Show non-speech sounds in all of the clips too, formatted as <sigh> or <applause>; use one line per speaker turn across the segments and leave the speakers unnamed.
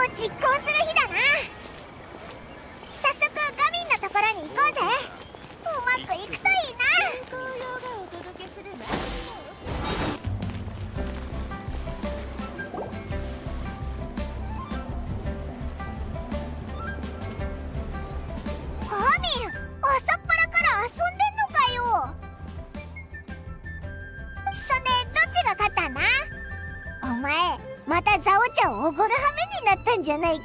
を実行する日だな。早速ガミンのところに行こうぜ。うまくいくといいな。お届けするガミン朝っぱらから遊んでんのかよ。そんでどっちが勝ったんだお前またザオちゃんをおごる羽目になったんじゃないか？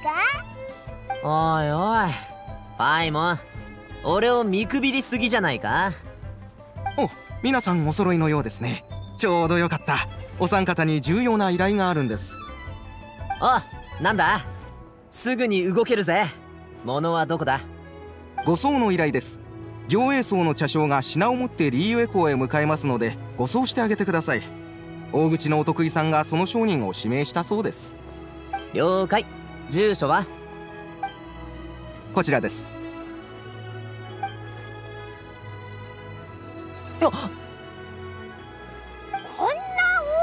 おいおいパイモン。俺を見くびりすぎじゃないか？
お皆さんお揃いのようですね。ちょうどよかった。お三方に重要な依頼があるんです。
おなんだ？すぐに動けるぜ。物はどこだ？
護送の依頼です。行栄荘の茶商が品を持ってリーウェ港へ向かいますので護送してあげてください。大口のお得意さんがその商人を指名したそうです
了解。住所は？
こちらです。
よ
こんな大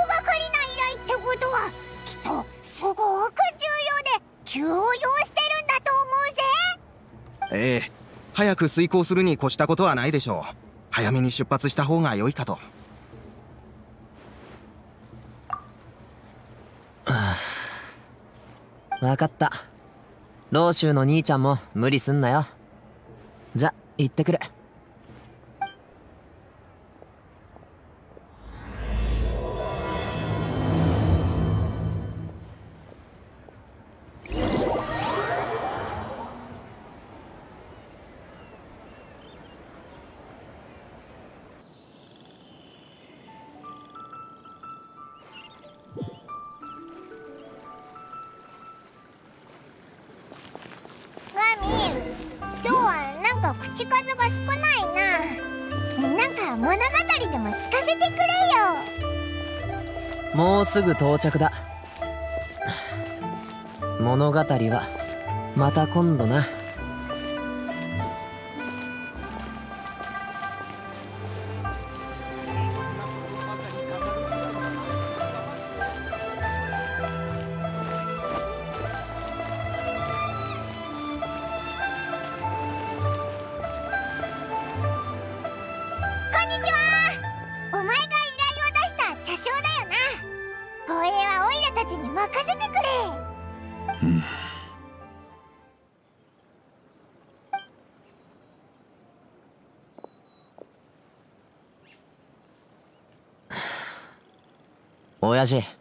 掛かりな依頼ってことはきっとすごく重要で急を要してるんだと思うぜ。
ええ。早く遂行するに越したことはないでしょう。早めに出発した方が良いかと
分かった。老州の兄ちゃんも無理すんなよ。じゃ行ってくる。
数が少ないな。なんか物語でも聞かせてくれよ。
もうすぐ到着だ。物語はまた今度な。親父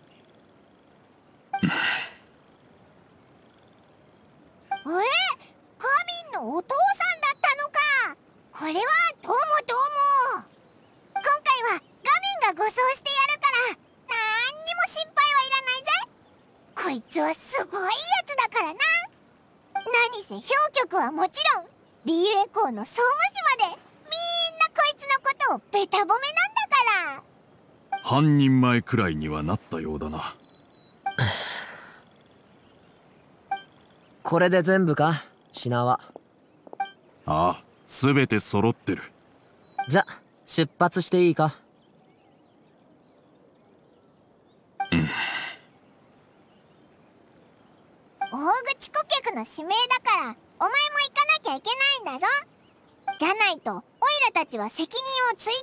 はな
ったようだな。<sighs>
これで全部か？品は
ああ全て揃ってる。
じゃ出発していいか？
大口顧客の指名だからお前も行かなきゃいけないんだぞ。じゃないとオイラたちは責任を追及さ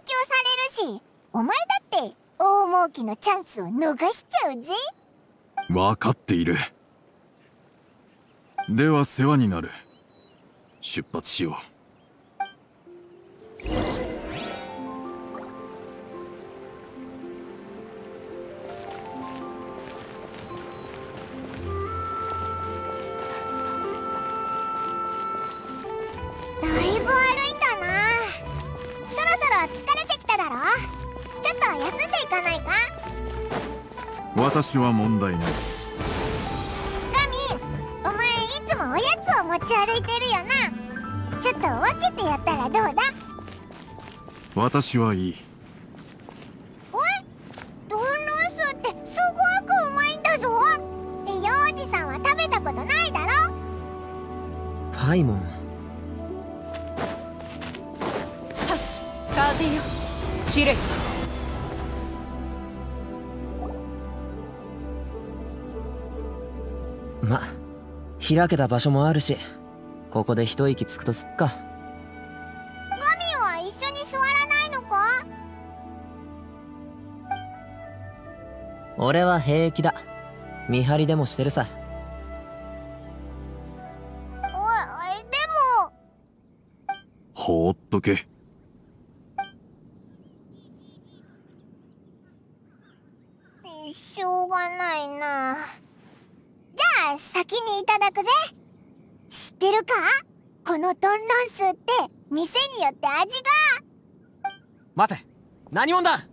れるしお前だって大儲けのチャンスを逃しちゃうぜ。
分かっている。では世話になる。出発しよう。私は問題ない。
ガミお前いつもおやつを持ち歩いてるよな？ちょっと分けてやったらどうだ？
私はいい。
おいドンロースってすごくうまいんだぞ。幼児さんは食べたことないだろ？
パイモン。
風よ
チレま開けた場所もあるしここで一息つくとすっか。
ガミンは一緒に座らないのか？
俺は平気だ。見張りでもしてるさ。
おいでも。
放っとけ
しょうがないなじゃあ先にいただくぜ知ってるかこのトンロンスーって店によって味が。
待て。何者だ？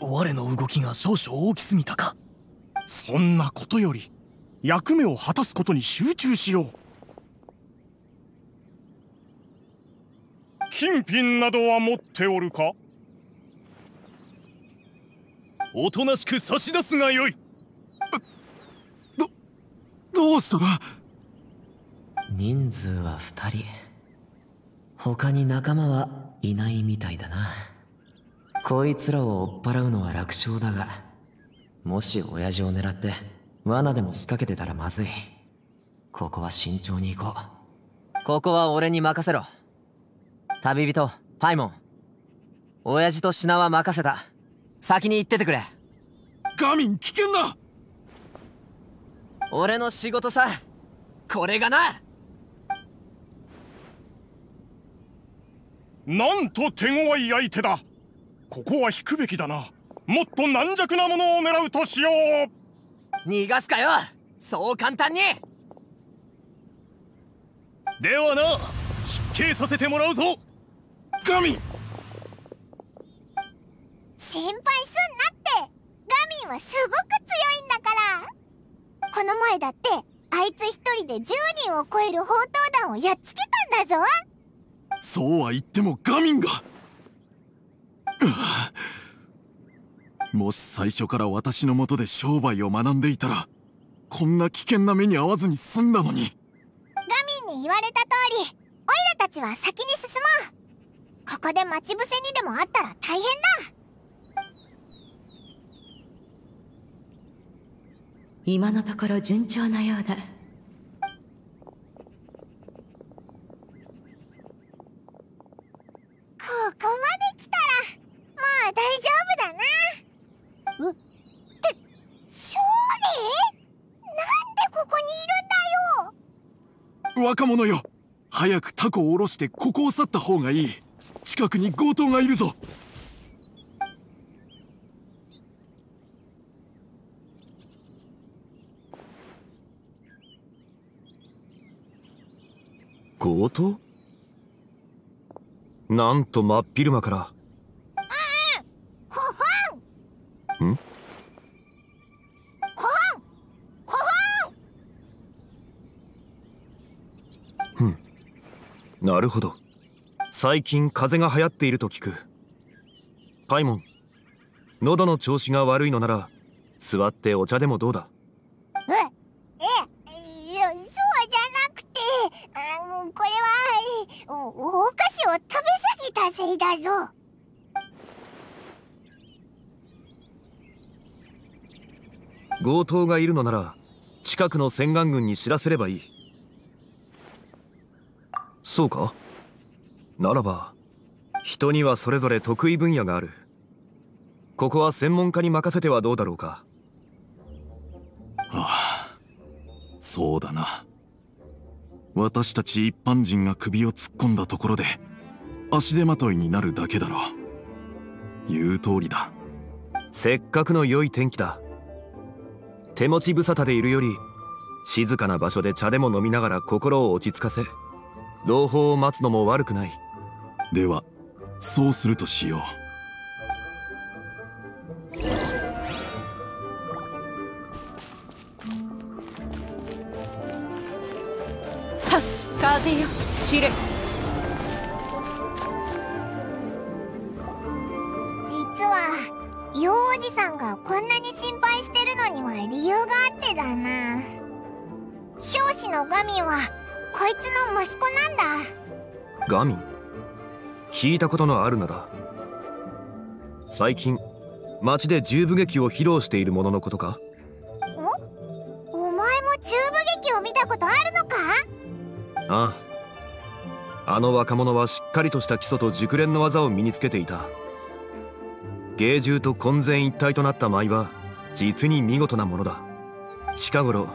我の動きが少々大きすぎたか。そんなことより役目を果たすことに集中しよう。金品などは持っておるか？おとなしく差し出すがよい。
どどうしたら？
人数は2人。他に仲間はいないみたいだな。こいつらを追っ払うのは楽勝だがもし親父を狙って罠でも仕掛けてたらまずい。ここは慎重に行こう。ここは俺に任せろ。旅人パイモン。親父と品は任せた。先に行っててくれ。
ガミン危険だ。
俺の仕事さこれがな
なんと手強い相手だ。ここは引くべきだな。もっと軟弱なものを狙うとしよう。
逃がすかよ。そう簡単に。
ではな失敬させてもらうぞ。
ガミン。
心配すんなって。ガミンはすごく強いんだから。この前だってあいつ一人で10人を超える砲塔弾をやっつけたんだぞ
そうは言ってもガミンが。うわもし最初から私のもとで商売を学んでいたらこんな危険な目に遭わずに済んだのに。
ガミンに言われた通りオイラたちは先に進もう。ここで待ち伏せにでもあったら大変だ。
今のところ順調なようだ
ここまで来たらもう大丈夫だな。うって勝利なんでここにいるんだよ？
若者よ。早くタコを下ろしてここを去った方がいい。近くに強盗がいるぞ。
強盗？なんと真っ昼間から。
コホン
ん？
コホンコホン
なるほど。最近風邪が流行っていると聞く。パイモン喉の調子が悪いのなら座ってお茶でもどうだ
ええいやそうじゃなくてあのこれはおお菓子を食べ過ぎたせいだぞ
強盗がいるのなら近くの洗顔軍に知らせればいい。そうか？ならば人にはそれぞれ得意分野がある。ここは専門家に任せてはどうだろうか？
ああそうだな。私たち一般人が首を突っ込んだところで足手まといになるだけだろう。言う通りだ。
せっかくの良い天気だ手持ち無沙汰でいるより静かな場所で茶でも飲みながら心を落ち着かせ同胞を待つのも悪くない。
ではそうするとしよう。
風よ散れ。
実は妖おじさんがこんなに心配してるのには理由があってだな。教師のガミンはこいつの息子なんだ。
ガミン？聞いたことのある名だ最近街で重武劇を披露している者のことか？
たことあるのか？
ああ。あの若者はしっかりとした基礎と熟練の技を身につけていた芸獣と混然一体となった舞は実に見事なものだ。近頃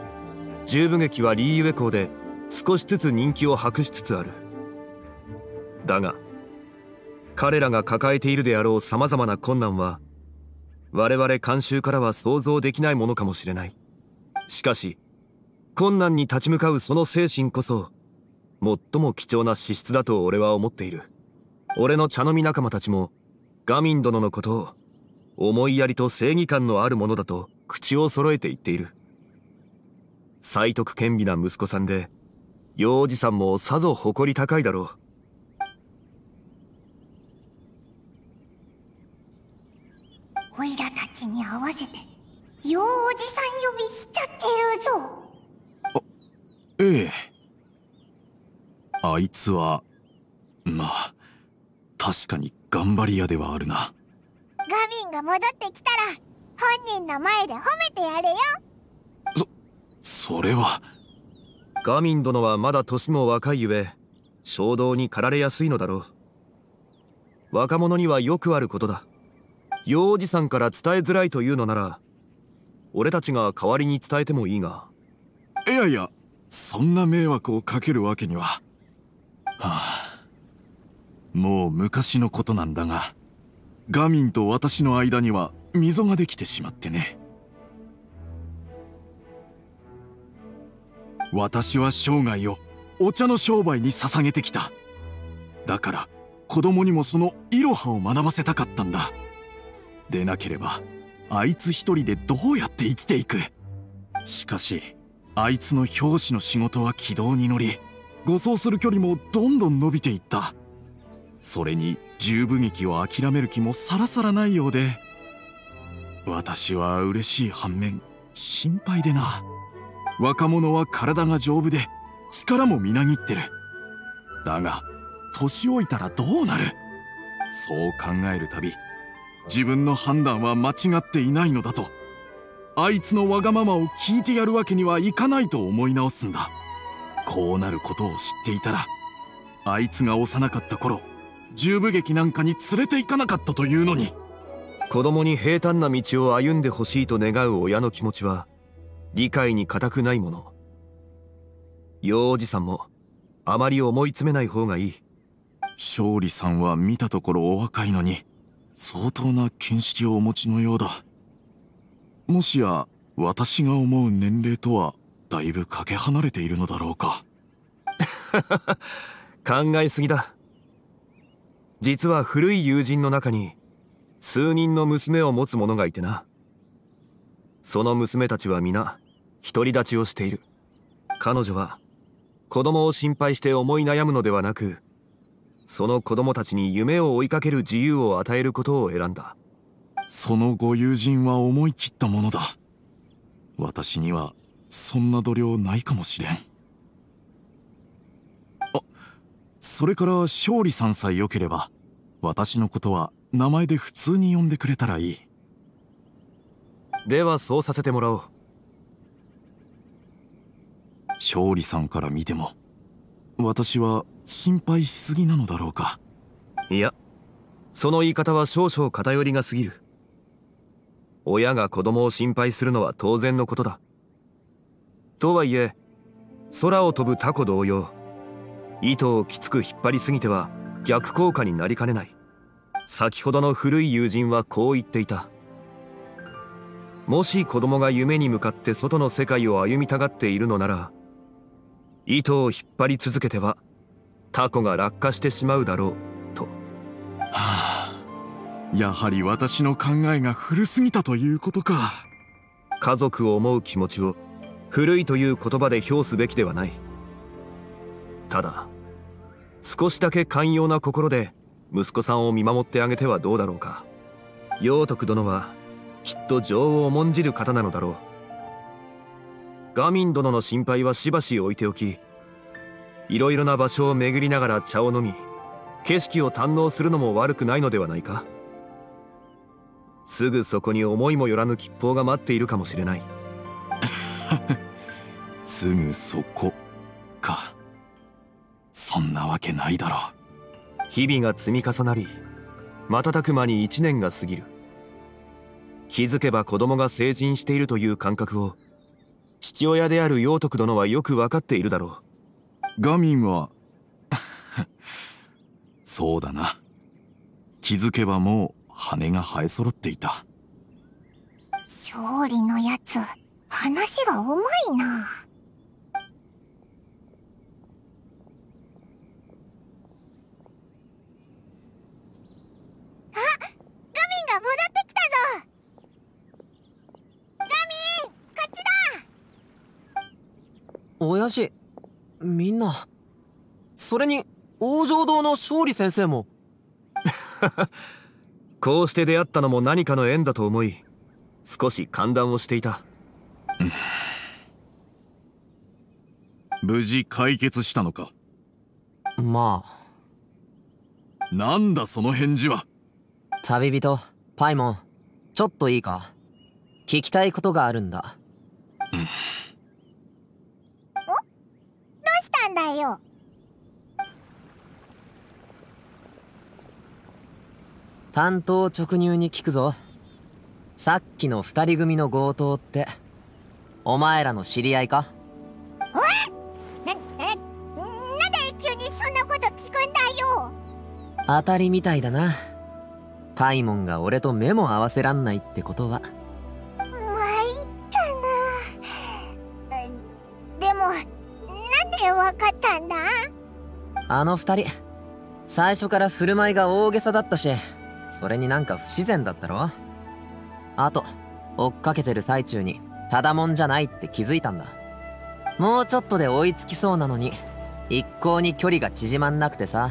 十部劇はリーユエ校で少しずつ人気を博しつつある。だが彼らが抱えているであろう様々な困難は我々慣習からは想像できないものかもしれない。しかし困難に立ち向かうその精神こそ最も貴重な資質だと俺は思っている。俺の茶飲み仲間たちもガミン殿のことを思いやりと正義感のあるものだと口を揃えて言っている。才徳兼備な息子さんで幼児さんもさぞ誇り高いだろう。
おいらたちに合わせてようおじさん呼びしちゃってるぞ。
ええ。あいつはまあ確かに頑張り屋ではあるな。
ガミンが戻ってきたら本人の前で褒めてやれよ。
それは。
ガミン殿はまだ年も若いゆえ衝動に駆られやすいのだろう。若者にはよくあることだ。幼児さんから伝えづらいというのなら俺たちが代わりに伝えてもいいが。
いやいやそんな迷惑をかけるわけには。はあもう昔のことなんだがガミンと私の間には溝ができてしまってね。私は生涯をお茶の商売に捧げてきた。だから子供にもそのイロハを学ばせたかったんだ。でなければあいつ一人でどうやって生きていく。しかしあいつの教師の仕事は軌道に乗り護送する距離もどんどん伸びていった。それに十分劇を諦める気もさらさらないようで私は嬉しい反面心配でな。若者は体が丈夫で力もみなぎってる。だが年老いたらどうなる？そう考えるたび自分の判断は間違っていないのだとあいつのわがままを聞いてやるわけにはいかないと思い直すんだ。こうなることを知っていたらあいつが幼かった頃十部劇なんかに連れて行かなかったというのに。
子供に平坦な道を歩んでほしいと願う親の気持ちは理解に難くないもの。幼児さんもあまり思い詰めない方がいい。
勝利さんは見たところお若いのに相当な見識をお持ちのようだ。もしや私が思う年齢とはだいぶかけ離れているのだろうか。<laughs>
考えすぎだ実は古い友人の中に数人の娘を持つ者がいてな。その娘たちは皆独り立ちをしている。彼女は子供を心配して思い悩むのではなくその子供たちに夢を追いかける自由を与えることを選んだ。
そのご友人は思い切ったものだ。私にはそんな度量ないかもしれんあそれから勝利さんさえ良ければ私のことは名前で普通に呼んでくれたらいい。
ではそうさせてもらおう。
勝利さんから見ても私は心配しすぎなのだろうか。
いやその言い方は少々偏りが過ぎる。親が子供を心配するのは当然のことだ。とはいえ空を飛ぶタコ同様糸をきつく引っ張りすぎては逆効果になりかねない。先ほどの古い友人はこう言っていた。もし子供が夢に向かって外の世界を歩みたがっているのなら糸を引っ張り続けてはタコが落下してしまうだろうと。
はあ。やはり私の考えが古すぎたということか。
家族を思う気持ちを古いという言葉で評すべきではない。ただ少しだけ寛容な心で息子さんを見守ってあげてはどうだろうか。陽徳殿はきっと情を重んじる方なのだろう。ガミン殿の心配はしばし置いておきいろいろな場所を巡りながら茶を飲み景色を堪能するのも悪くないのではないか。すぐそこに思いもよらぬ吉報が待っているかもしれない。<laughs>
すぐそこか。そんなわけないだろ
日々が積み重なり瞬く間に1年が過ぎる。気づけば子供が成人しているという感覚を父親である陽徳殿はよく分かっているだろ
う。ガミンは？<laughs> そうだな。気づけばもう羽が生え揃っていた。
勝利のやつ話がうまいなあガミンが戻ってきたぞガミンこっちだ
親父。みんな。それに王城堂の勝利先生も。<laughs>
こうして出会ったのも何かの縁だと思い少し歓談をしていた、
無事解決したのか？
ま
あ。なんだその返事は？
旅人パイモンちょっといいか？聞きたいことがあるんだ、
うん、おどうしたんだよ。
担当直入に聞くぞ。さっきの二人組の強盗ってお前らの知り合いか？
えなえなんで急にそんなこと聞くんだよ。
当たりみたいだな。パイモンが俺と目も合わせらんないってことはあの二人。最初から振る舞いが大げさだったしそれになんか不自然だったろ？あと追っかけてる最中にただもんじゃないって気づいたんだ。もうちょっとで追いつきそうなのに一向に距離が縮まんなくてさ。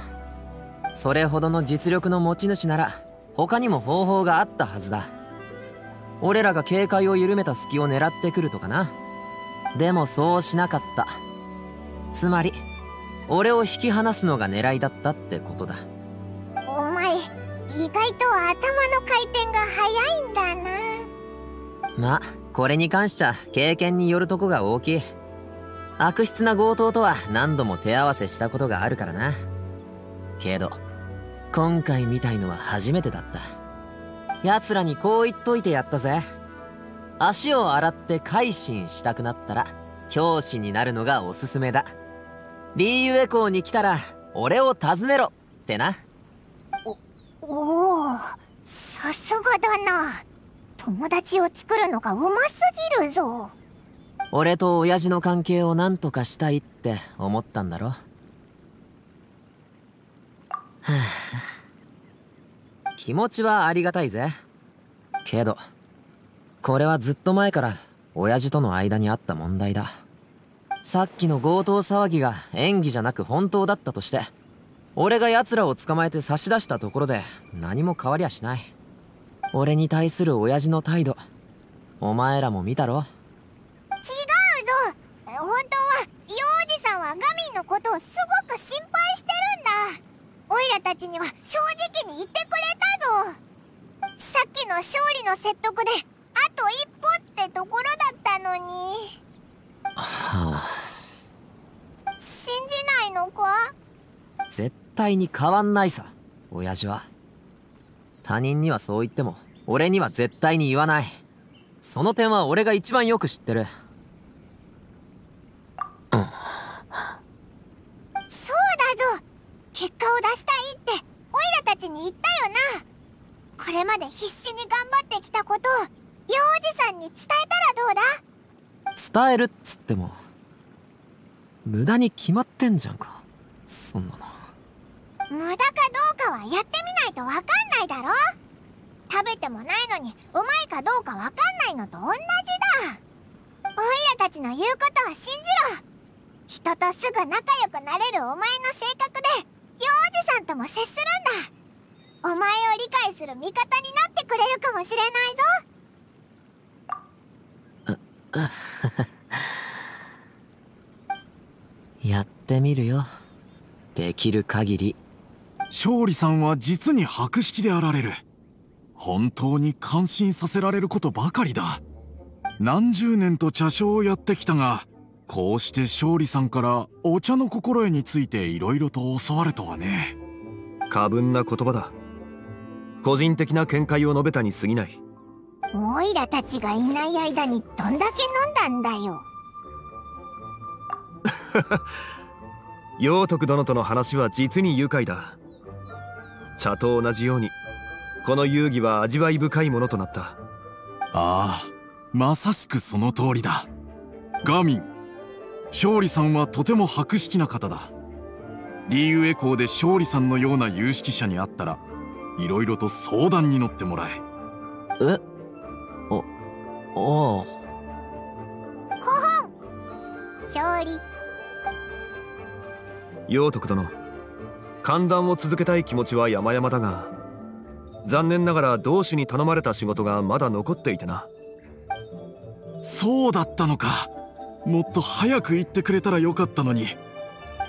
それほどの実力の持ち主なら他にも方法があったはずだ。俺らが警戒を緩めた隙を狙ってくるとかな。でもそうしなかった。つまり俺を引き離すのが狙いだったってことだ。
お前意外と頭の回転が速いんだな。
まあこれに関しちゃ経験によるとこが大きい。悪質な強盗とは何度も手合わせしたことがあるからな。けど今回みたいのは初めてだった。奴らにこう言っといてやったぜ。足を洗って改心したくなったら教師になるのがおすすめだリーユエ校に来たら俺を訪ねろってな。
おおさすがだな。友達を作るのがうますぎるぞ。
俺と親父の関係を何とかしたいって思ったんだろ。<sighs> 気持ちはありがたいぜ。けどこれはずっと前から親父との間にあった問題ださっきの強盗騒ぎが演技じゃなく本当だったとして俺が奴らを捕まえて差し出したところで何も変わりゃしない。俺に対する親父の態度お前らも見たろ。
違うぞ。本当は幼児さんはガミンのことをすごく心配してるんだ。オイラたちには正直に言ってくれたぞ。さっきの勝利の説得であと一歩ってところだったのに。
はあ。
信じないのか？
絶対に変わんないさ。親父は。他人にはそう言っても俺には絶対に言わない。その点は俺が一番よく知ってる。
そうだぞ。結果を出したいって。オイラたちに言ったよな。これまで必死に頑張ってきたことを幼児さんに伝えたらどう
だ？伝えるっつっても無駄に決まってんじゃんか。そんなの。
無駄かどうかはやってみないとわかんないだろ。食べてもないのにうまいかどうかわかんないのと同じだ。オイラたちの言うことは信じろ。人とすぐ仲良くなれるお前の性格で幼児さんとも接するんだ。お前を理解する味方になってくれるかもしれない
ぞやってみるよ。できる限り。
勝利さんは実に博識であられる。本当に感心させられることばかりだ。何十年と茶商をやってきたがこうして勝利さんからお茶の心得について色々と教わるとはね。
過分な言葉だ。個人的な見解を述べたに過ぎない。
オイラたちがいない間にどんだけ飲んだんだよ <laughs>
陽徳殿との話は実に愉快だ。茶と同じようにこの遊戯は味わい深いものとなった。
ああまさしくその通りだ。ガーミン勝利さんはとても博識な方だ。リーウェ校で勝利さんのような有識者に会ったらいろいろと相談に乗ってもらえ。
え？おおう。
勝利
陽徳殿。歓談を続けたい気持ちは山々だが残念ながら同志に頼まれた仕事がまだ残っていてな。
そうだったのか。もっと早く言ってくれたらよかったのに。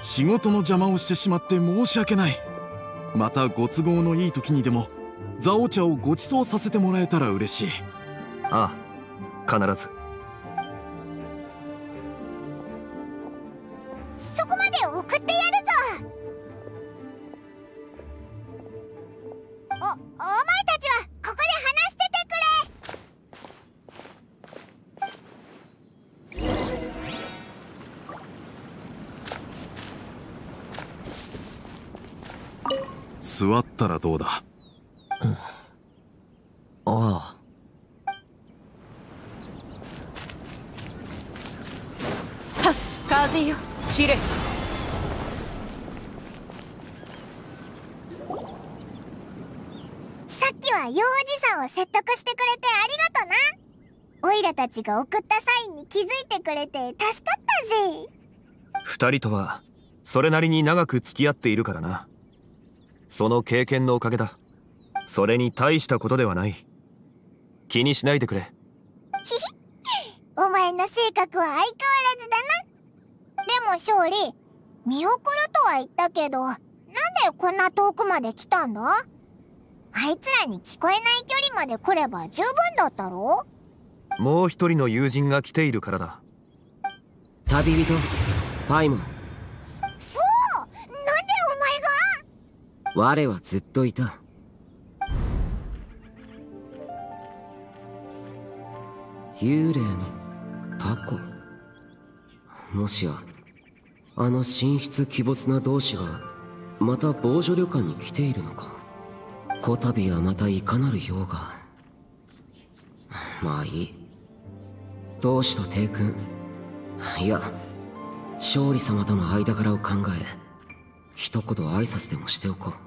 仕事の邪魔をしてしまって申し訳ない。またご都合のいい時にでもザオ茶をご馳走させてもらえたら嬉しい。
ああ必ず
そこまで送ってやるぞおお前たちはここで話しててくれ
座ったらどうだ
ああ
はっ風よ散れ。
さっきは幼児さんを説得してくれてありがとな。オイラたちが送ったサインに気づいてくれて助かったぜ。
二人とはそれなりに長く付き合っているからな。その経験のおかげだ。それに大したことではない。気にしないでくれ。
ひひ。お前の性格は相変わらずも勝利見送るとは言ったけどなんでこんな遠くまで来たんだ？あいつらに聞こえない距離まで来れば十分だったろ？
もう一人の友人が来ているからだ。
旅人パイモン。
そう！なんでお前が？
我はずっといた。幽霊のタコ？もしやあの神出鬼没な同士がまた防除旅館に来ているのか。こたびはまたいかなる用が。まあいい。同志と帝君。いや勝利様との間柄を考え一言挨拶でもしておこう。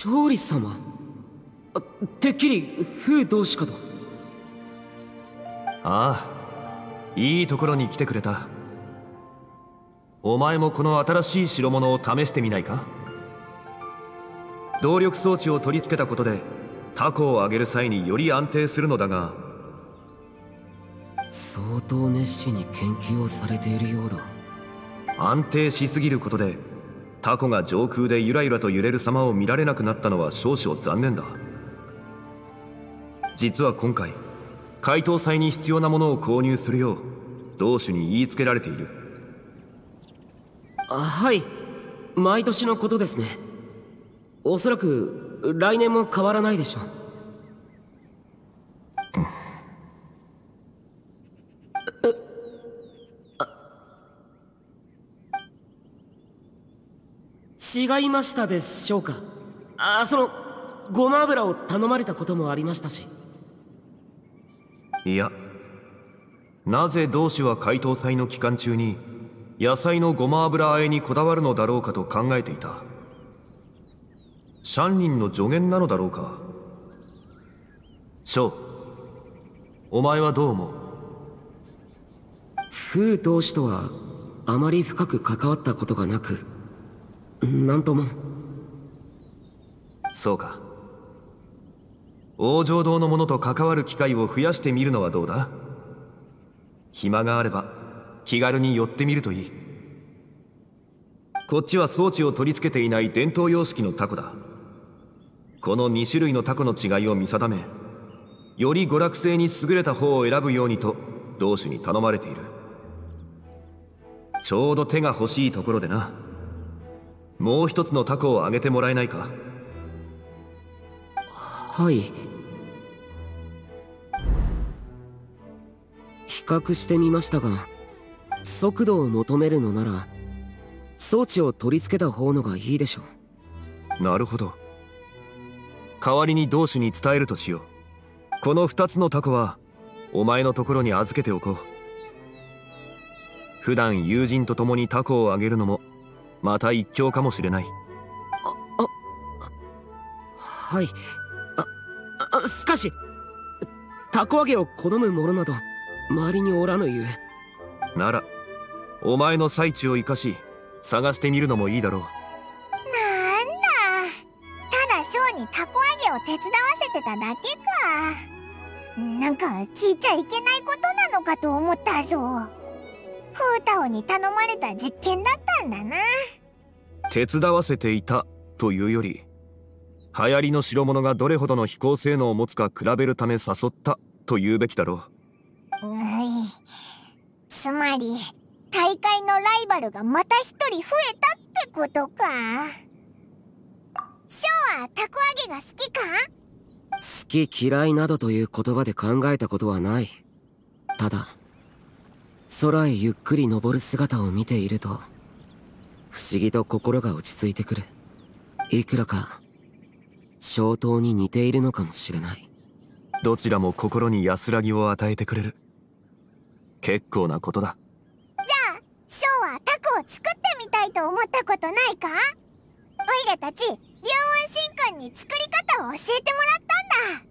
勝利様？てっきり風同志かと。
ああいいところに来てくれた。お前もこの新しい代物を試してみないか？動力装置を取り付けたことでタコを上げる際により安定するのだが。
相当熱心に研究をされているようだ。
安定しすぎることでタコが上空でゆらゆらと揺れる様を見られなくなったのは少々残念だ実は今回解凍祭に必要なものを購入するよう同種に言いつけられている。
あはい。毎年のことですね。おそらく来年も変わらないでしょう。うん。違いましたでしょうか。あそのごま油を頼まれたこともありましたし。
いや。なぜ同志は解凍祭の期間中に野菜のごま油和えにこだわるのだろうかと考えていた。シャンリンの助言なのだろうか。翔お前はどう思う？
風同士とはあまり深く関わったことがなくなんとも。
そうか王城堂の者と関わる機会を増やしてみるのはどうだ？暇があれば気軽に寄ってみるといい。こっちは装置を取り付けていない伝統様式のタコだ。この2種類のタコの違いを見定めより娯楽性に優れた方を選ぶようにと同種に頼まれている。ちょうど手が欲しいところでな。もう一つのタコをあげてもらえないか？
はい。比較してみましたが速度を求めるのなら装置を取り付けた方のがいいでしょ
う。なるほど。代わりに同種に伝えるとしよう。この2つのタコはお前のところに預けておこう。普段友人と共にタコをあげるのもまた一興かもしれない。
ああはい。あしかしタコ揚げを好む者など周りにおらぬゆ
え。ならお前の最中を生かし探してみるのもいいだろう。なん
だ。ただショーにタコ揚げを手伝わせてただけか。なんか聞いちゃいけないことなのかと思ったぞ。フータオに頼まれた実験だったんだな。
手伝わせていたというより流行りの代物がどれほどの飛行性能を持つか比べるため誘ったと言うべきだろ
う。うつまり大会のライバルがまた一人増えたってことか。ショーはたこ揚げが好きか？
好き嫌いなどという言葉で考えたことはない。ただ、空へゆっくり登る姿を見ていると、不思議と心が落ち着いてくる。いくらか、消灯に似ているのかもしれない。
どちらも心に安らぎを与えてくれる。結構なことだ。
じゃあショーはタコを作ってみたいと思ったことないか？オイラたち竜雲神官に作り方を教えてもらったん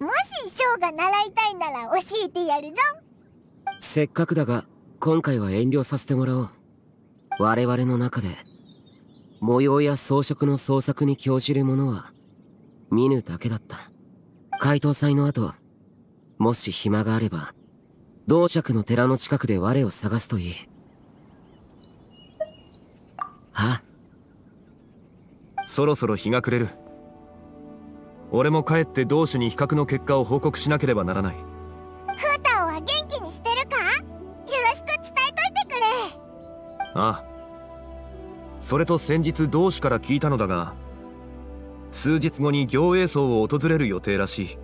だ。もしショーが習いたいなら教えてやるぞ。
せっかくだが今回は遠慮させてもらおう。我々の中で模様や装飾の創作に興じる者は見ぬだけだった。解答祭の後もし暇があれば同着の寺の近くで我を探すといい。あ
そろそろ日が暮れる。俺も帰って同種に比較の結果を報告しなければならない。
フータオは元気にしてるか？よろしく伝えといてくれ。
ああ。それと先日同種から聞いたのだが数日後に行営層を訪れる予定らしい。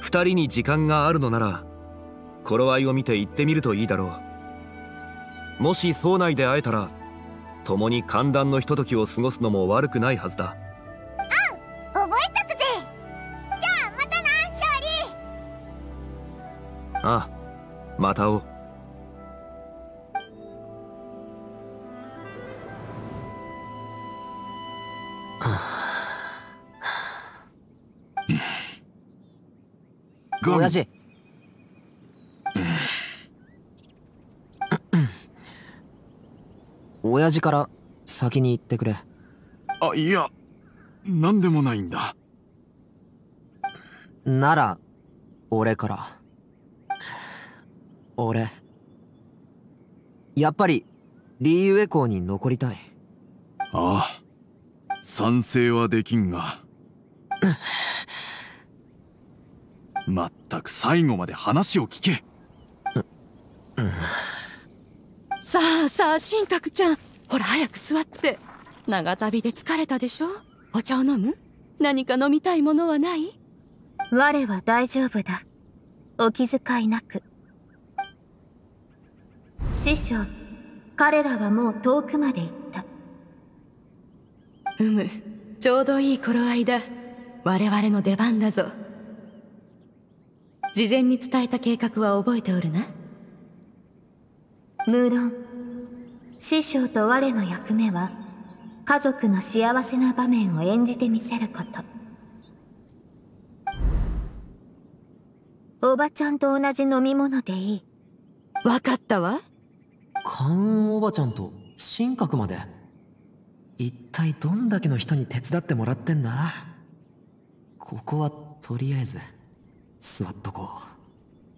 二人に時間があるのなら頃合いを見て行ってみるといいだろう。もし荘内で会えたら共に寒暖のひとときを過ごすのも悪くないはずだ。
うん覚えとくぜ。じゃあまたな勝利。
ああまた会おう
親父。親父から先に行ってくれ。
あいや。何でもないんだ。
なら俺から。俺やっぱりリーウェ校に残りたい。
ああ。賛成はできんが <laughs> まったく最後まで話を聞け、
うん、さあさあ神格ちゃん。ほら早く座って。長旅で疲れたでしょ？お茶を飲む？何か飲みたいものはない？
我は大丈夫だ。お気遣いなく。師匠彼らはもう遠くまで行った。
うむちょうどいい頃合いだ。我々の出番だぞ事前に伝えた計画は覚えておるな。
無論師匠と我の役目は家族の幸せな場面を演じてみせること。おばちゃんと同じ飲み物でいい。
分かったわ。
関雲おばちゃんと神格まで。一体どんだけの人に手伝ってもらってんだ。ここはとりあえず座っとこ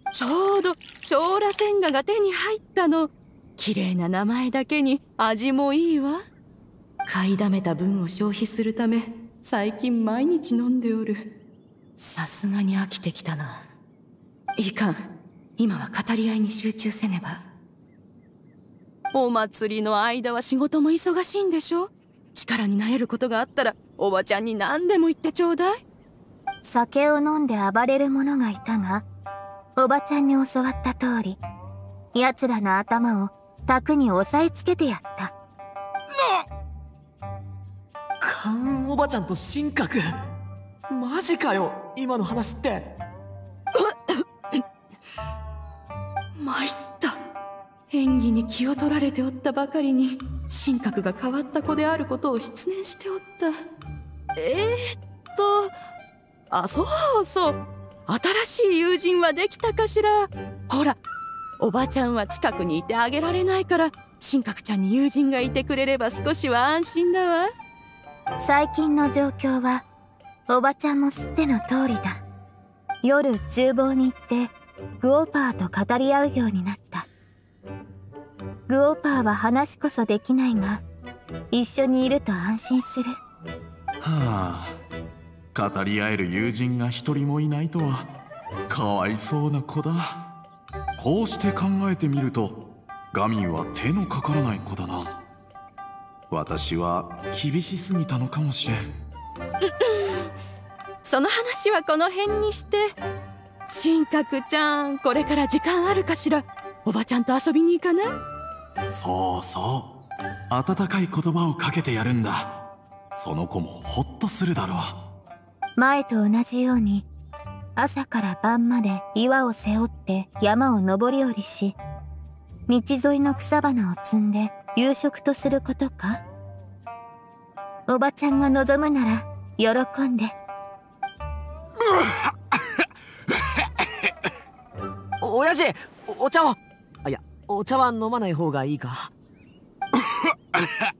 う。ちょうど小羅千賀が手に入ったの。綺麗な名前だけに味もいいわ。買いだめた分を消費するため最近毎日飲んでおる。さすがに飽きてきたな。いかん。今は語り合いに集中せねば。お祭りの間は仕事も忙しいんでしょ？力になれることがあったらおばちゃんに何でも言ってちょうだい。
酒を飲んで暴れる者がいたがおばちゃんに教わった通り奴らの頭を卓に押さえつけてやった。
カンおばちゃんと神格。マジかよ今の話って。
参った。演技に気を取られておったばかりに神格が変わった子であることを失念しておった。えー、っとあそうそう。新しい友人はできたかしら。ほらおばちゃんは近くにいてあげられないから神格ちゃんに友人がいてくれれば少しは安心だわ。
最近の状況はおばちゃんも知っての通りだ。夜厨房に行ってグオパーと語り合うようになった。グオパーは話こそできないが一緒にいると安心する。
はあ語り合える友人が一人もいないとはかわいそうな子だ。こうして考えてみるとガミンは手のかからない子だな。私は厳しすぎたのかもしれん。<laughs>
その話はこの辺にして神格ちゃんこれから時間あるかしら。おばちゃんと遊びに行かない？
そうそう。温かい言葉をかけてやるんだ。その子もホッとするだろう
前と同じように朝から晩まで岩を背負って山を登り降りし道沿いの草花を摘んで夕食とすることか。おばちゃんが望むなら喜んで。
お親父おお茶を。あいやお茶は飲まない方がいいか。<laughs>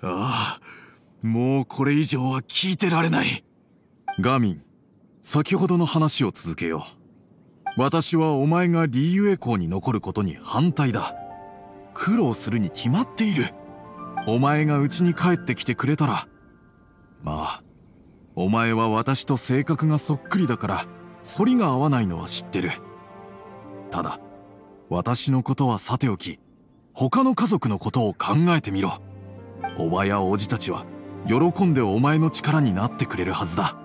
ああもうこれ以上は聞いてられない。ガミン先ほどの話を続けよう。私はお前がリーユエ校に残ることに反対だ。苦労するに決まっている。お前が家に帰ってきてくれたら。まあお前は私と性格がそっくりだから反りが合わないのは知ってる。ただ私のことはさておき他の家族のことを考えてみろ。おばやおじたちは喜んでお前の力になってくれるはずだ。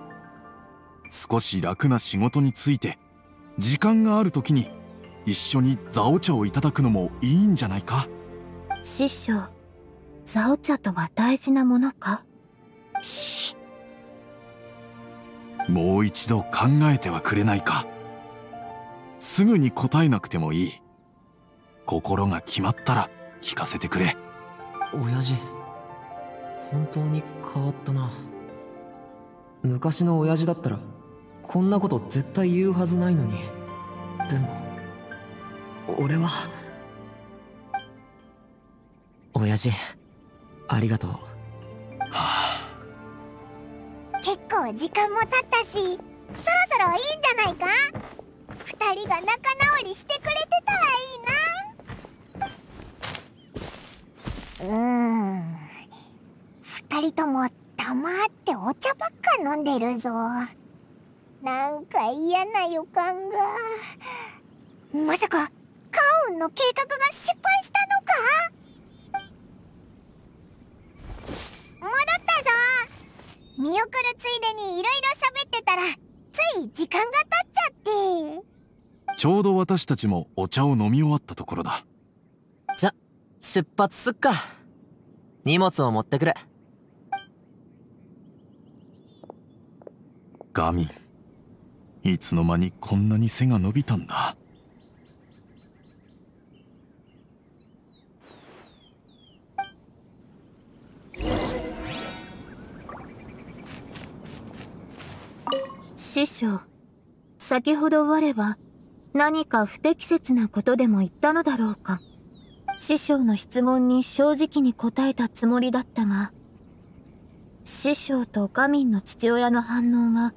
少し楽な仕事について時間がある時に一緒にザオ茶をいただくのもいいんじゃないか？
師匠ザオ茶とは大事なものか？
し
もう一度考えてはくれないか？すぐに答えなくてもいい。心が決まったら聞かせてくれ。
親父本当に変わったな。昔の親父だったらこんなこと絶対言うはずないのに。でも俺は親父ありがとう。はあ。
結構時間も経ったしそろそろいいんじゃないか？二人が仲直りしてくれてたらいいな。うん。人とも黙ってお茶ばっか飲んでるぞ。なんか嫌な予感が。まさかカオンの計画が失敗したのか？戻ったぞ。見送るついでにいろいろ喋ってたらつい時間が経っちゃって。
ちょうど私たちもお茶を飲み終わったところだ。
じゃ出発すっか。荷物を持ってくる
ガミいつの間にこんなに背が伸びたんだ？
師匠先ほど我は何か不適切なことでも言ったのだろうか。師匠の質問に正直に答えたつもりだったが師匠とガミンの父親の反応が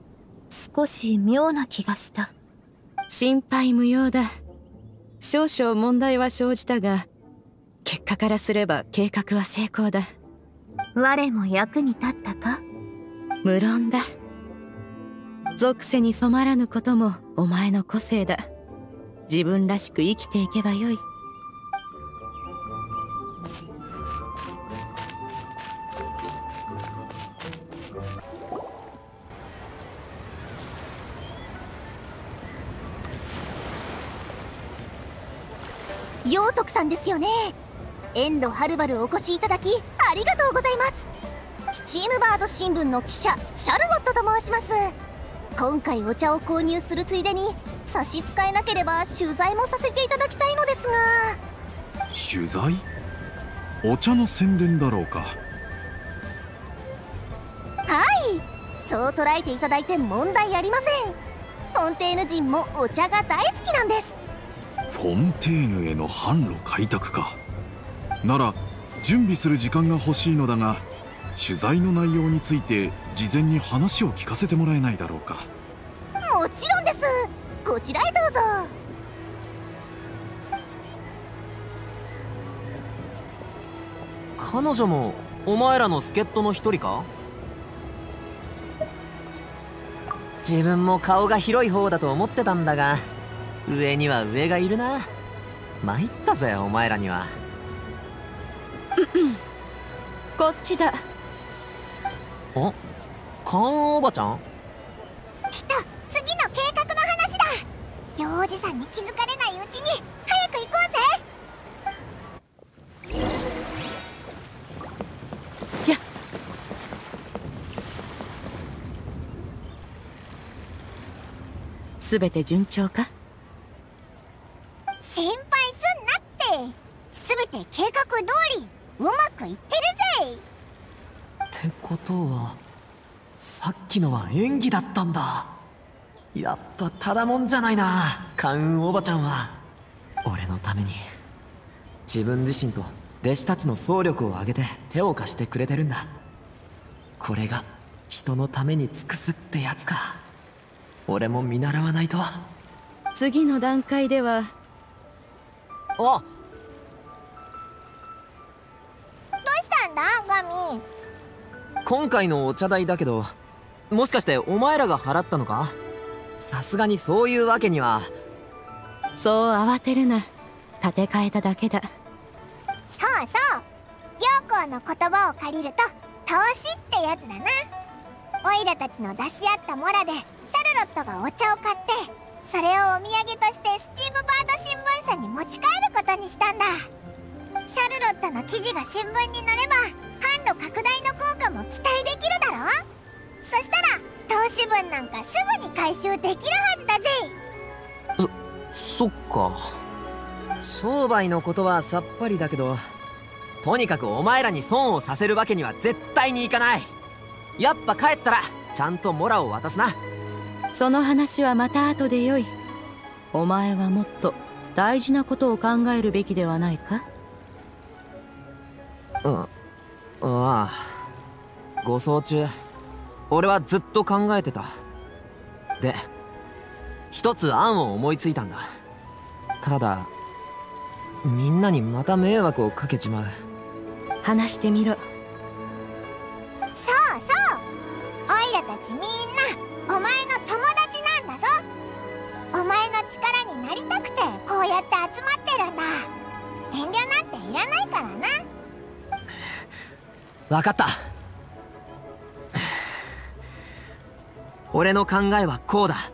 少し妙な気がした。
心配無用だ。少々問題は生じたが結果からすれば計画は成功だ。
我も役に立ったか？
無論だ。属性に染まらぬこともお前の個性だ。自分らしく生きていけばよい
陽徳さんですよね。遠路はるばるお越しいただきありがとうございます。スチームバード新聞の記者シャルロットと申します。今回お茶を購入するついでに差し支えなければ取材もさせていただきたいのですが。
取材？お茶の宣伝だろうか。
はい。そう捉えていただいて問題ありません。フォンテーヌ人もお茶が大好きなんです
フォンテーヌへの販路開拓か。なら準備する時間が欲しいのだが取材の内容について事前に話を聞かせてもらえないだろうか。
もちろんです。こちらへどうぞ。
彼女もお前らの助っ人の一人か？自分も顔が広い方だと思ってたんだが上には上がいるな。参ったぜお前らには。
こっちだ。
おカンおばちゃん？
きっと次の計画の話だ。幼おじさんに気づかれないうちに早く行こうぜ。
や。すべて順調か？
心配すんなって。全て計画通りうまくいってるぜ。
ってことはさっきのは演技だったんだ。やっぱただもんじゃないな関羽おばちゃんは。俺のために自分自身と弟子たちの総力を挙げて手を貸してくれてるんだ。これが人のために尽くすってやつか。俺も見習わないと。
次の段階では
あ。
どうしたんだガミ？
今回のお茶代だけどもしかしてお前らが払ったのか？さすがにそういうわけには。
そう慌てるな。立て替えただけだ。
そうそう。行幸の言葉を借りると投資ってやつだな。オイラたちの出し合ったモラでシャルロットがお茶を買ってそれをお土産としてスチームバード新聞社に持ち帰ることにしたんだ。シャルロットの記事が新聞に載れば販路拡大の効果も期待できるだろ？そしたら投資分なんかすぐに回収できるはずだぜ。
そっか。商売のことはさっぱりだけどとにかくお前らに損をさせるわけには絶対にいかない。やっぱ帰ったらちゃんとモラを渡すな。
その話はまた後でよい。お前はもっと大事なことを考えるべきではないか？
うん。ああ。護送中。俺はずっと考えてた。で一つ案を思いついたんだ。ただみんなにまた迷惑をかけちまう。
話してみろ。
そうそう。オイラたちみんなお前の友達なんだぞ。お前の力になりたくてこうやって集まってるんだ。遠慮なんていらないからな。
分かった。俺の考えはこうだ。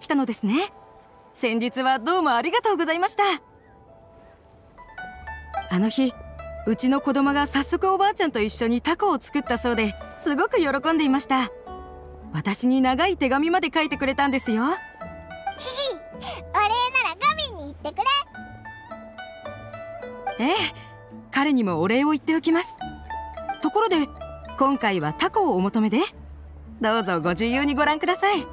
きたのですね。先日はどうもありがとうございました。あの日うちの子供が早速おばあちゃんと一緒にタコを作ったそうですごく喜んでいました。私に長い手紙まで書いてくれたんですよ。
お礼ならガミンに言ってくれ。
ええ彼にもお礼を言っておきます。ところで今回はタコをお求めでどうぞご自由にご覧ください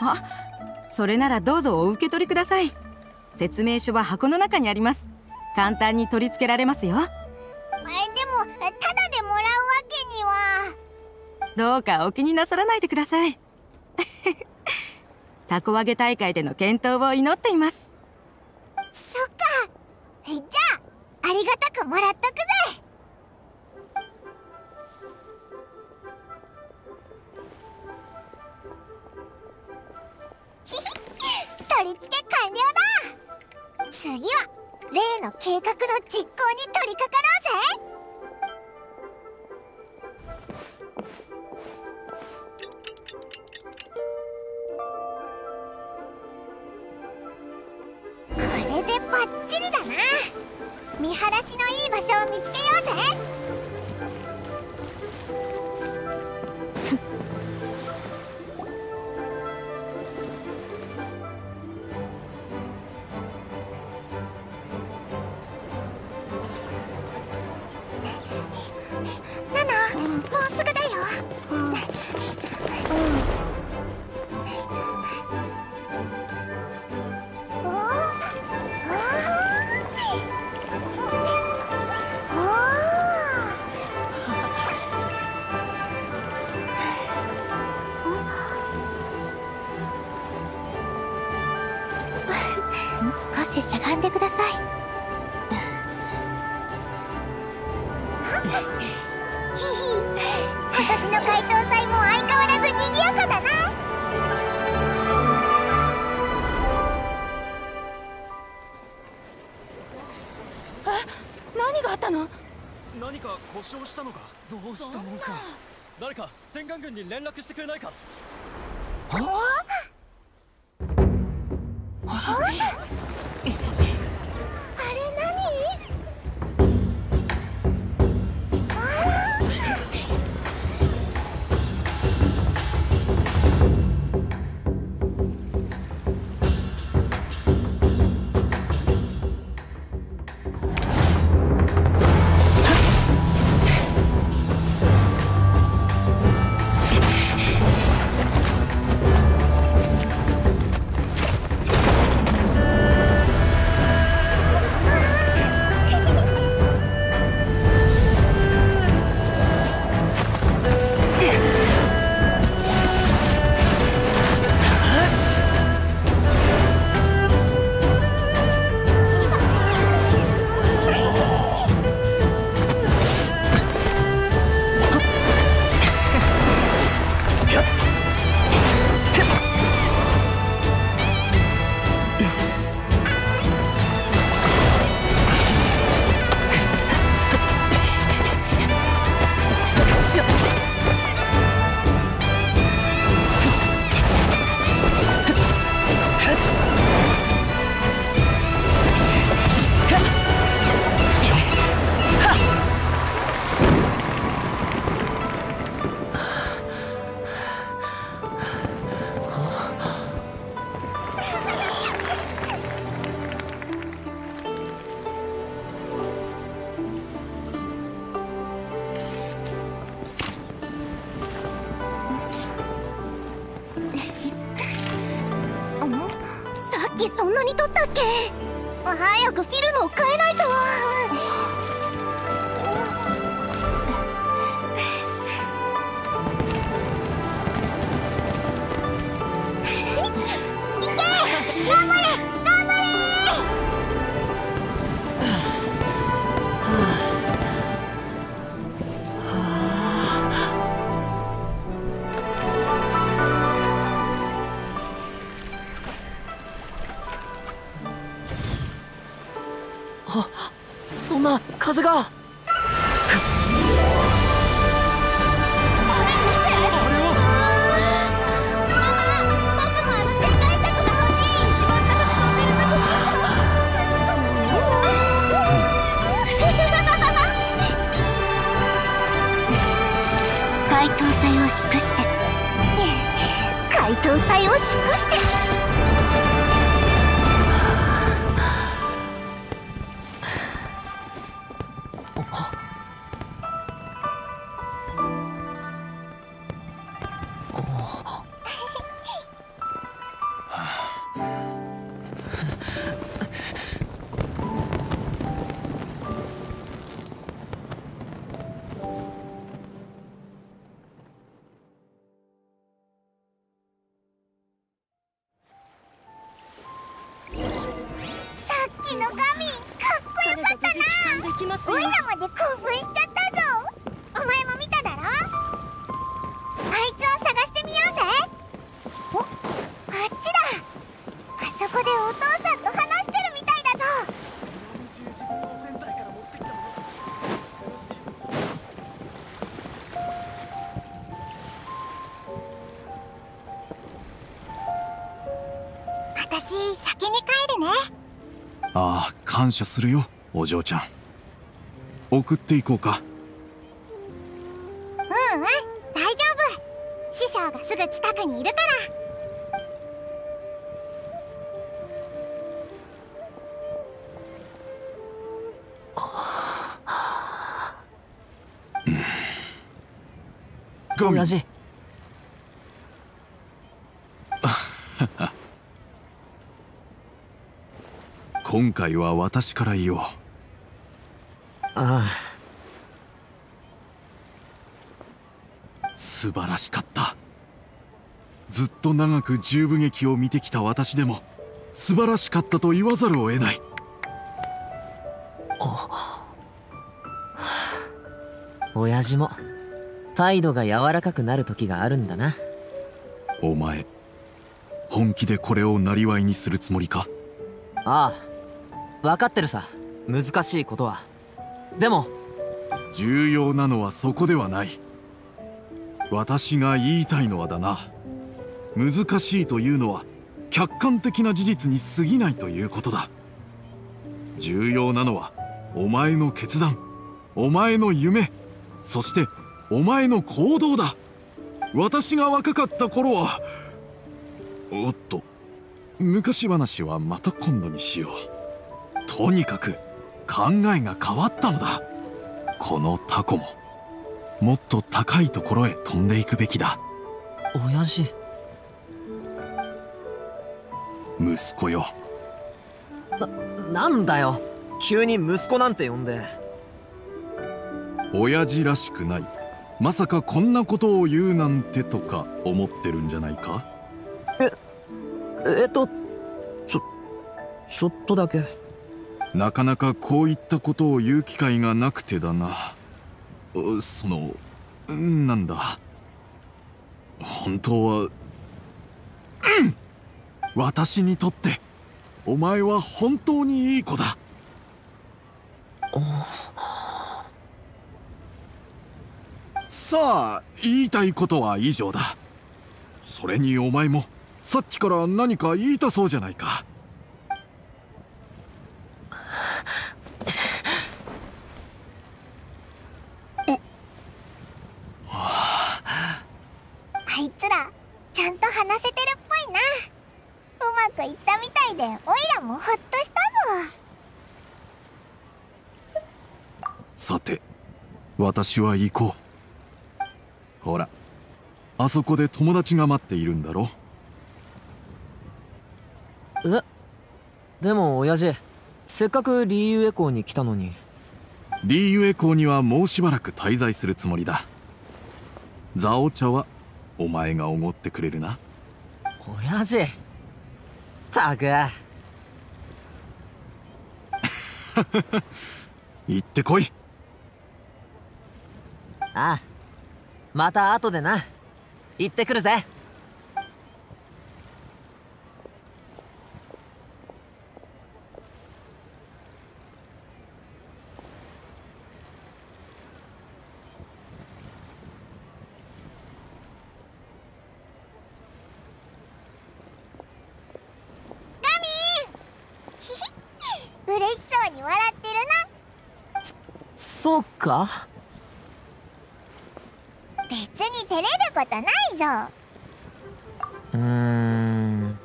あそれ
ならどうぞお受け取りください。説明書は箱の中にあります。簡単に取り付けられますよ。
えでもタダでもらうわけには。
どうかお気になさらないでください。<laughs> タコ揚げ大会での健闘を祈っています。
そっか。じゃあありがたくもらっとくぜり付け完了だ次は例の計画の実行に取り掛かろうぜ。これでバッチリだな。見晴らしのいい場所を見つけようぜ。ししゃがんでください。ひひ私の解答祭も相変わらず賑やかだな。
何があったの？
何か故障したのか？どうしたもんか？誰か洗顔軍に連絡してくれないか？
あ？んなに撮ったっけ？早くフィルムを変えないと。
んな風が。<laughs>
怪盗祭を祝して。<laughs> 怪盗祭を祝して私先に帰るね。
ああ感謝するよお嬢ちゃん。送っていこうか。
うんうん大丈夫。師匠がすぐ近くにいるから。
親父
今回は私から言おう。
あ
素晴らしかった。ずっと長く十部劇を見てきた私でも素晴らしかったと言わざるを得ない。
あ親父も態度が柔らかくなる時があるんだな。
お前本気でこれをなりわいにするつもりか？
ああ分かってるさ。難しいことは。でも
重要なのはそこではない。私が言いたいのはだな。難しいというのは客観的な事実に過ぎないということだ。重要なのはお前の決断お前の夢そしてお前の行動だ。私が若かった頃はおっと昔話はまた今度にしよう。とにかく考えが変わったのだ。このタコももっと高いところへ飛んでいくべきだ。
親父。
息子よ。
なんだよ。急に息子なんて呼んで。
親父らしくない。まさかこんなことを言うなんてとか思ってるんじゃないか？
えっとちょちょっとだけ
なかなかこういったことを言う機会がなくてだな。そのなんだ。本当はうん。私にとってお前は本当にいい子だ。さあ言いたいことは以上だ。それにお前もさっきから何か言いたそうじゃないか
あいつらちゃんと話せてるっぽいなうまくいったみたいでオイラもほっとしたぞ
さて私は行こう。ほらあそこで友達が待っているんだろ。
え？でも親父せっかくリーユエ港に来たのに。
リーユエ港にはもうしばらく滞在するつもりだ。ザオ茶はお前がおごってくれるな。
親父たく。<laughs>
行ってこい。
ああまた後でな。行ってくるぜ
嬉しそうに笑ってるな
そうか？
別に照れることないぞ。
うーん。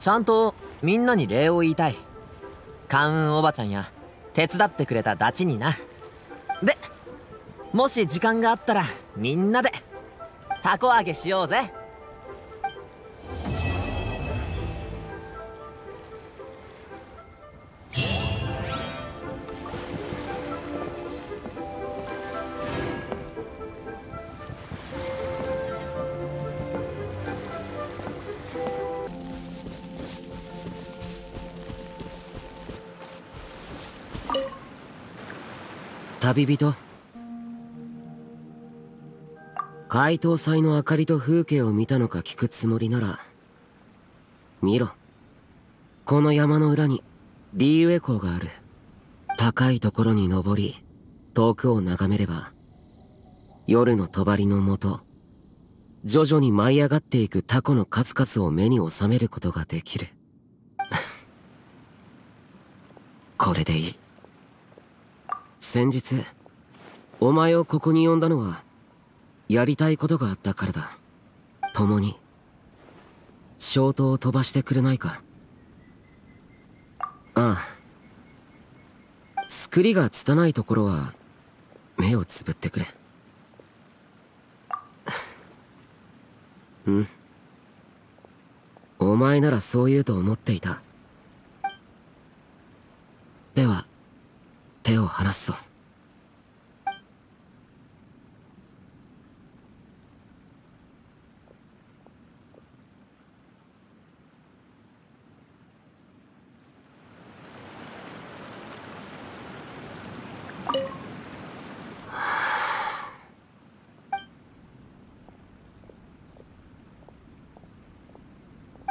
ちゃんとみんなに礼を言いたい。関運おばちゃんや手伝ってくれたダチにな。でもし時間があったらみんなでたこ揚げしようぜ
旅人。怪盗祭の明かりと風景を見たのか聞くつもりなら見ろ。この山の裏にリーウェ港がある。高いところに登り遠くを眺めれば夜の帳のもと徐々に舞い上がっていくタコの数々を目に収めることができる。<laughs> これでいい。先日お前をここに呼んだのはやりたいことがあったからだ。共に消灯を飛ばしてくれないか。ああ。作りが拙いところは目をつぶってくれ。うん。お前ならそう言うと思っていた。では手を離すぞ。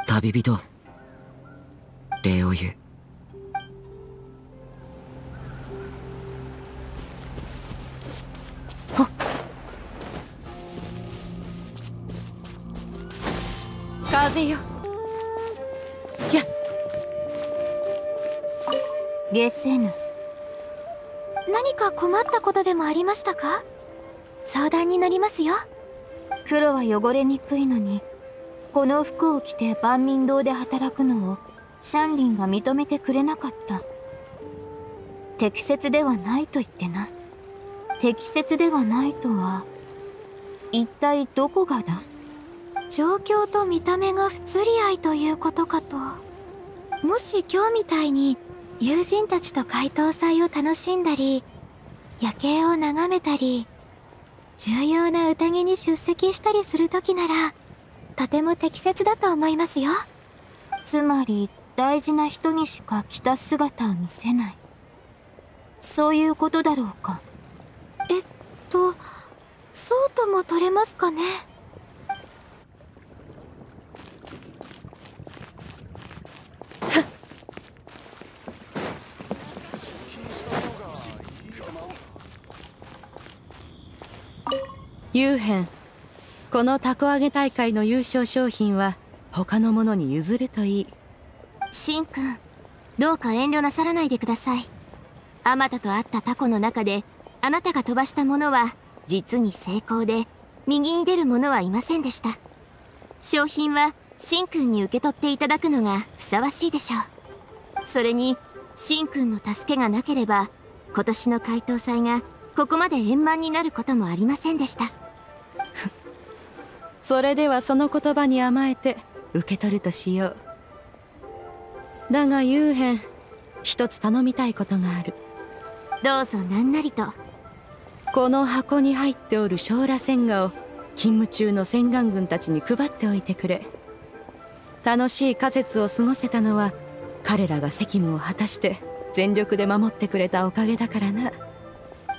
旅人。
風よ。や。
ゲスエヌ。
何か困ったことでもありましたか？相談に乗りますよ。
黒は汚れにくいのにこの服を着て万民堂で働くのをシャンリンが認めてくれなかった。適切ではないと言ってな。適切ではないとは一体どこがだ？
状況と見た目が不釣り合いということかと。もし今日みたいに友人たちと怪盗祭を楽しんだり夜景を眺めたり重要な宴に出席したりする時ならとても適切だと思いますよ。
つまり大事な人にしか着た姿を見せない。そういうことだろうか。
えっとそうとも取れますかね
幽変。このたこ揚げ大会の優勝商品は他の者に譲るといい。
シンくんどうか遠慮なさらないでください。あまたと会ったタコの中であなたが飛ばしたものは実に成功で右に出る者はいませんでした。商品はシンくんに受け取っていただくのがふさわしいでしょう。それにシンくんの助けがなければ今年の怪盗祭がここまで円満になることもありませんでした。
それではその言葉に甘えて受け取るとしよう。だが幽変一つ頼みたいことがある。
どうぞ何なりと。
この箱に入っておる小螺旋画を勤務中の洗顔軍たちに配っておいてくれ。楽しい仮説を過ごせたのは彼らが責務を果たして全力で守ってくれたおかげだからな。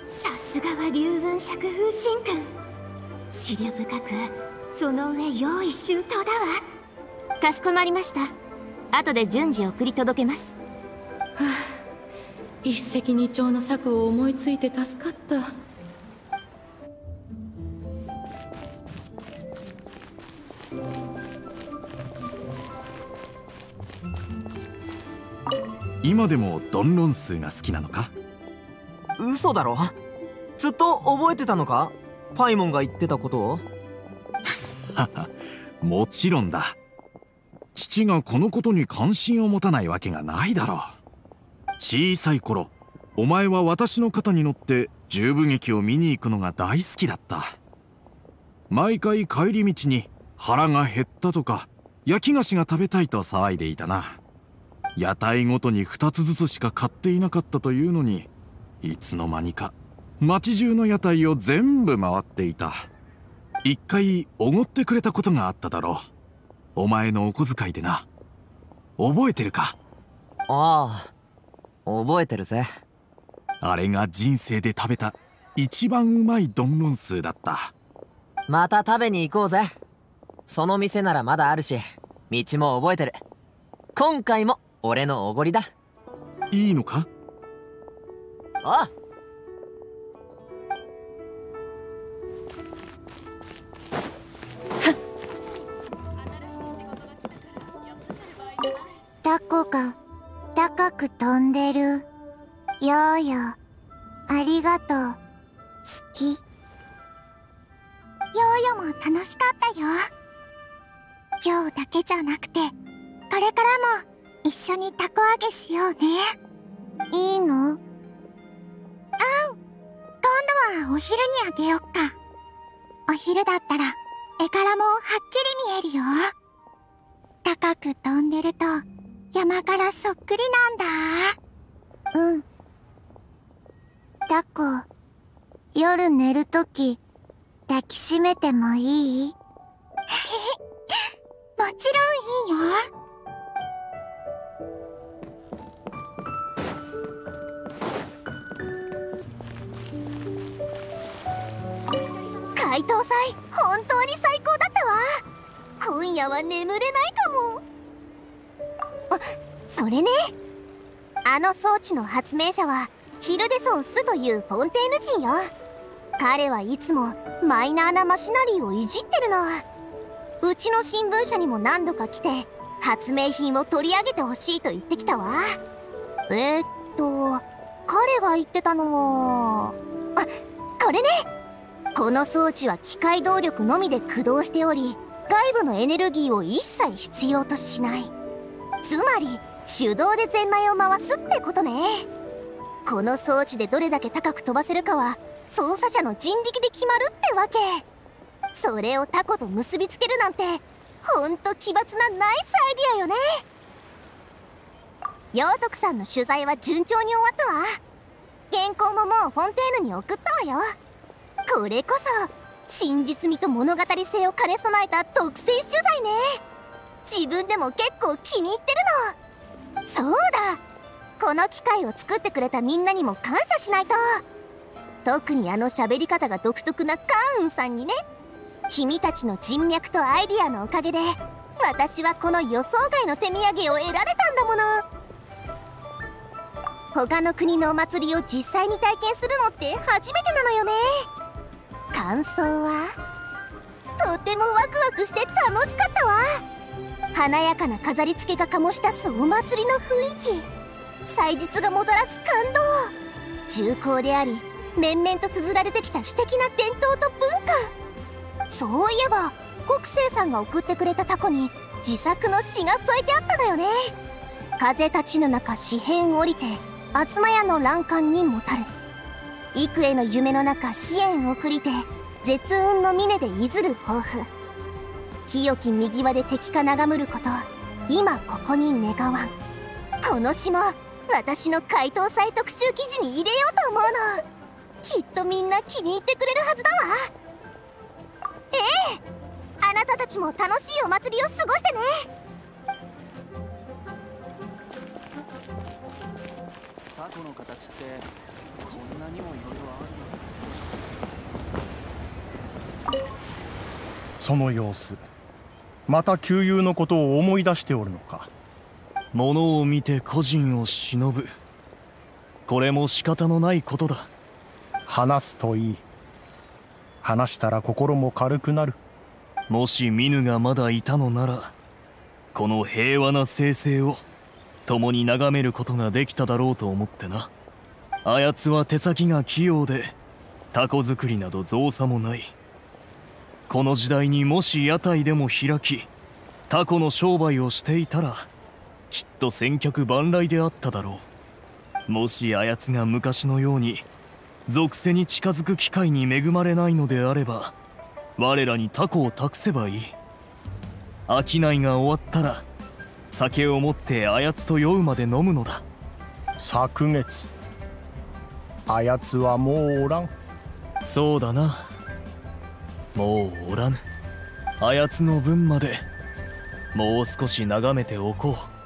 さすがは龍雲釈風神君。資料深くその上用意周到だわ。かしこまりました。後で順次送り届けます。
はあ。一石二鳥の策を思いついて助かった。
今でもドンロンスーが好きなのか？
嘘だろ？ずっと覚えてたのか？パイモンが言ってたことを？
もちろんだ。父がこのことに関心を持たないわけがないだろう。小さい頃お前は私の肩に乗って十部劇を見に行くのが大好きだった。毎回帰り道に腹が減ったとか焼き菓子が食べたいと騒いでいたな。屋台ごとに2つずつしか買っていなかったというのにいつの間にか街中の屋台を全部回っていた。一回おごってくれたことがあっただろう。お前のお小遣いでな。覚えてるか？
ああ覚えてるぜ。
あれが人生で食べた一番うまいドンロンスーだった。
また食べに行こうぜ。その店ならまだあるし道も覚えてる。今回も俺のおごりだ。
いいのか？
あ
タコが高く飛んでる。ようよ。ありがとう。好き。ヨーヨーも楽しかったよ。今日だけじゃなくて、これからも一緒にたこ揚げしようね。いいの？うん。今度はお昼にあげよっか。お昼だったら絵柄もはっきり見えるよ。高く飛んでると山からそっくりなんだ。うん。タコ、夜寝るとき抱きしめてもいい？<laughs> もちろんいいよ。
怪盗祭本当に最高だったわ今夜は眠れないかもそれね。あの装置の発明者はヒルデソン・スというフォンテーヌ人よ。彼はいつもマイナーなマシナリーをいじってるのうちの新聞社にも何度か来て発明品を取り上げてほしいと言ってきたわ。えー、っと彼が言ってたのはあこれね。この装置は機械動力のみで駆動しており外部のエネルギーを一切必要としない。つまり手動でゼンマイを回すってことね。この装置でどれだけ高く飛ばせるかは操作者の人力で決まるってわけ。それをタコと結びつけるなんてほんと奇抜なナイスアイディアよね。陽徳さんの取材は順調に終わったわ。原稿ももうフォンテーヌに送ったわよ。これこそ真実味と物語性を兼ね備えた特選取材ね。自分でも結構気に入ってるの。そうだ。この機械を作ってくれたみんなにも感謝しないと。特にあの喋り方が独特なカーンさんにね。君たちの人脈とアイディアのおかげで私はこの予想外の手土産を得られたんだもの。他の国のお祭りを実際に体験するのって初めてなのよね。感想は？とてもワクワクして楽しかったわ。華やかな飾り付けが醸し出すお祭りの雰囲気。祭日がもたらす感動。重厚であり面々と綴られてきた詩的な伝統と文化。そういえば国生さんが送ってくれたタコに自作の詩が添えてあったのよね。風立ちぬ中紙片降りて東屋の欄干にもたる。幾重の夢の中支援送りて絶運の峰でいずる抱負。清き右輪で敵か眺むること今ここに願わん。この詩も私の怪盗祭特集記事に入れようと思うの。きっとみんな気に入ってくれるはずだわ。ええ。あなたたちも楽しいお祭りを過ごしてね。
タコの形ってこんなにもいろいろある
その様子また旧友のことを思い出しておるのか。物を見て個人を忍ぶ。これも仕方のないことだ。話すといい。話したら心も軽くなる。もしミヌがまだいたのならこの平和な生成を共に眺めることができただろうと思ってな。あやつは手先が器用でタコ作りなど造作もないこの時代にもし屋台でも開きタコの商売をしていたらきっと先客万来であっただろう。もしあやつが昔のように属性に近づく機会に恵まれないのであれば我らにタコを託せばいい。商いが終わったら酒を持ってあやつと酔うまで飲むのだ。
昨月あやつはもうおらん。
そうだなもうおらぬ。あやつの分までもう少し眺めておこう。